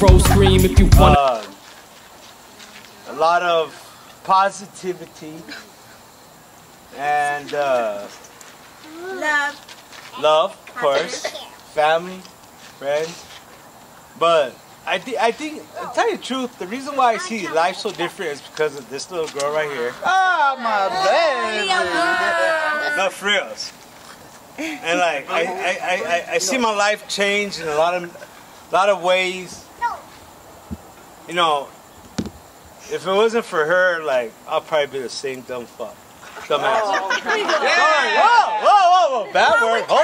bro, scream if you want. Uh, a lot of positivity and uh, Love. love, of course, family, friends. But I think I think to tell you the truth, the reason why I see life so different is because of this little girl right here. Ah, my baby. No frills. And like I, I, I, I, I see my life change in a lot of lot of ways. You know, if it wasn't for her, like I'll probably be the same dumb fuck. Dumbass. Oh, Sorry. Whoa, whoa, whoa, whoa. Bad word. Hold